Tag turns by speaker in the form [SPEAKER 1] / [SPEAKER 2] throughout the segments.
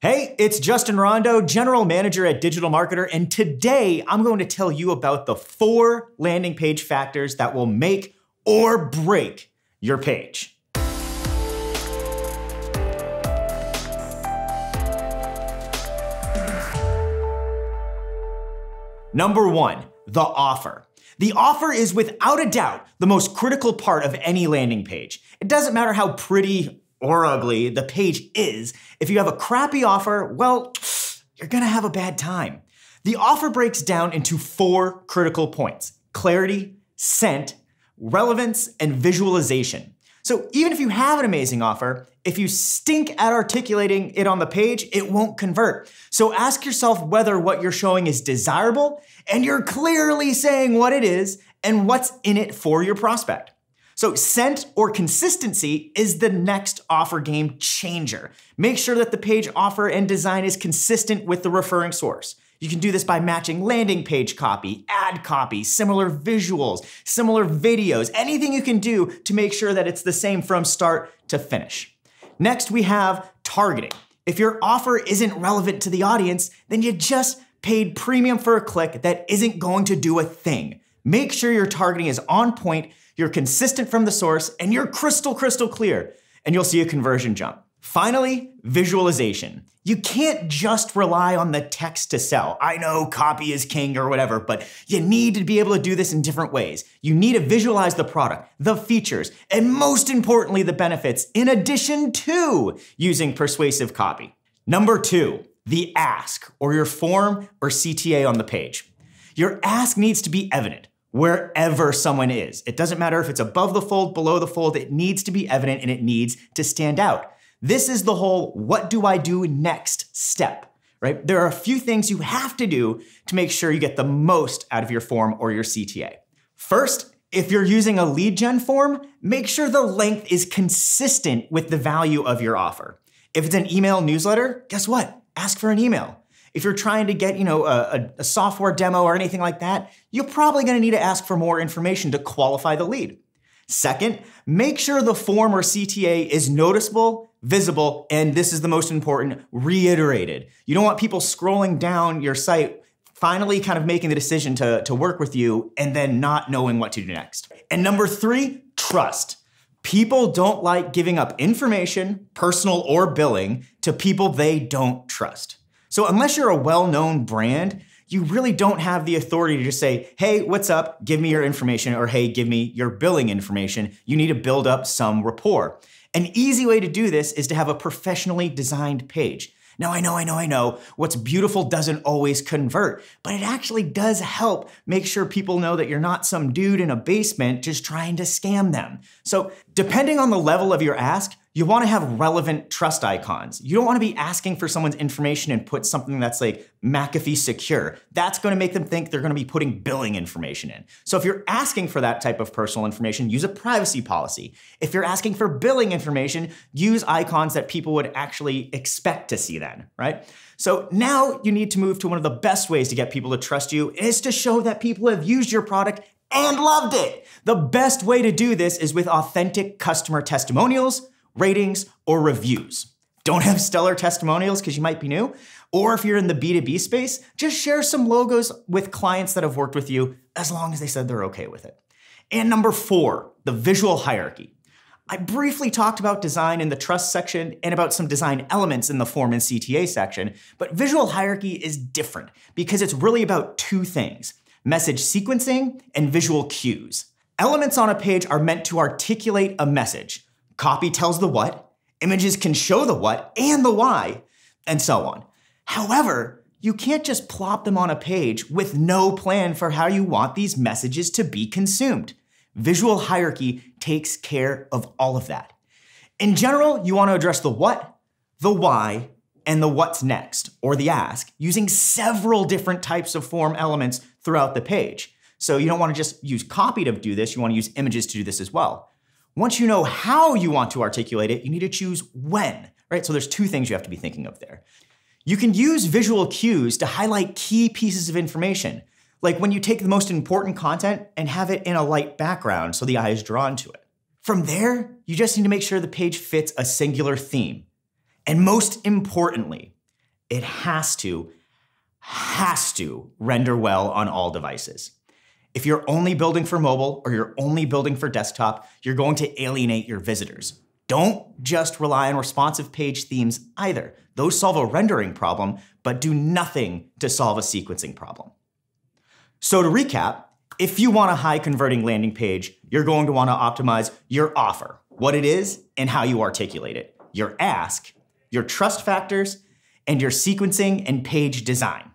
[SPEAKER 1] Hey, it's Justin Rondeau, General Manager at Digital Marketer, and today I'm going to tell you about the four landing page factors that will make or break your page. Number one, the offer. The offer is without a doubt the most critical part of any landing page. It doesn't matter how pretty or ugly the page is, if you have a crappy offer, well, you're gonna have a bad time. The offer breaks down into four critical points clarity, scent, relevance, and visualization. So even if you have an amazing offer, if you stink at articulating it on the page, it won't convert. So ask yourself whether what you're showing is desirable and you're clearly saying what it is and what's in it for your prospect. So scent or consistency is the next offer game changer. Make sure that the page offer and design is consistent with the referring source. You can do this by matching landing page copy, ad copy, similar visuals, similar videos, anything you can do to make sure that it's the same from start to finish. Next, we have targeting. If your offer isn't relevant to the audience, then you just paid premium for a click that isn't going to do a thing. Make sure your targeting is on point you're consistent from the source, and you're crystal, crystal clear, and you'll see a conversion jump. Finally, visualization. You can't just rely on the text to sell. I know copy is king or whatever, but you need to be able to do this in different ways. You need to visualize the product, the features, and most importantly, the benefits, in addition to using persuasive copy. Number two, the ask, or your form or CTA on the page. Your ask needs to be evident wherever someone is. It doesn't matter if it's above the fold, below the fold, it needs to be evident and it needs to stand out. This is the whole what do I do next step, right? There are a few things you have to do to make sure you get the most out of your form or your CTA. First, if you're using a lead gen form, make sure the length is consistent with the value of your offer. If it's an email newsletter, guess what? Ask for an email. If you're trying to get, you know, a, a software demo or anything like that, you're probably gonna need to ask for more information to qualify the lead. Second, make sure the form or CTA is noticeable, visible, and this is the most important, reiterated. You don't want people scrolling down your site finally kind of making the decision to, to work with you and then not knowing what to do next. And number three, trust. People don't like giving up information, personal or billing, to people they don't trust. So unless you're a well-known brand, you really don't have the authority to just say, hey, what's up? Give me your information, or hey, give me your billing information. You need to build up some rapport. An easy way to do this is to have a professionally designed page. Now, I know, I know, I know, what's beautiful doesn't always convert, but it actually does help make sure people know that you're not some dude in a basement just trying to scam them. So, depending on the level of your ask, you want to have relevant trust icons. You don't want to be asking for someone's information and put something that's like McAfee secure. That's going to make them think they're going to be putting billing information in. So if you're asking for that type of personal information, use a privacy policy. If you're asking for billing information, use icons that people would actually expect to see then, right? So now you need to move to one of the best ways to get people to trust you is to show that people have used your product and loved it. The best way to do this is with authentic customer testimonials ratings, or reviews. Don't have stellar testimonials because you might be new. Or if you're in the B2B space, just share some logos with clients that have worked with you as long as they said they're okay with it. And number four, the visual hierarchy. I briefly talked about design in the trust section and about some design elements in the form and CTA section, but visual hierarchy is different because it's really about two things message sequencing and visual cues. Elements on a page are meant to articulate a message. Copy tells the what, images can show the what and the why, and so on. However, you can't just plop them on a page with no plan for how you want these messages to be consumed. Visual hierarchy takes care of all of that. In general, you want to address the what, the why, and the what's next, or the ask, using several different types of form elements throughout the page. So you don't want to just use copy to do this, you want to use images to do this as well. Once you know how you want to articulate it, you need to choose when, right? So there's two things you have to be thinking of there. You can use visual cues to highlight key pieces of information, like when you take the most important content and have it in a light background so the eye is drawn to it. From there, you just need to make sure the page fits a singular theme. And most importantly, it has to, has to render well on all devices. If you're only building for mobile or you're only building for desktop, you're going to alienate your visitors. Don't just rely on responsive page themes either. Those solve a rendering problem, but do nothing to solve a sequencing problem. So to recap, if you want a high converting landing page, you're going to want to optimize your offer, what it is and how you articulate it, your ask, your trust factors, and your sequencing and page design.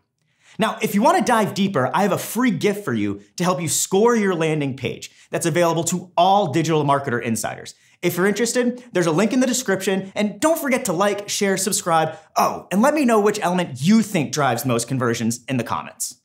[SPEAKER 1] Now, if you want to dive deeper, I have a free gift for you to help you score your landing page that's available to all digital marketer insiders. If you're interested, there's a link in the description, and don't forget to like, share, subscribe. Oh, and let me know which element you think drives most conversions in the comments.